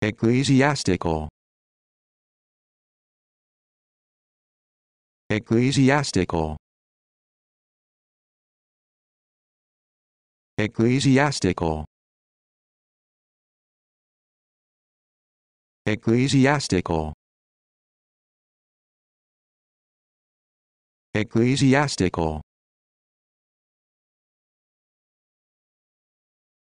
ecclesiastical. Ecclesiastical. Ecclesiastical. Ecclesiastical. Ecclesiastical.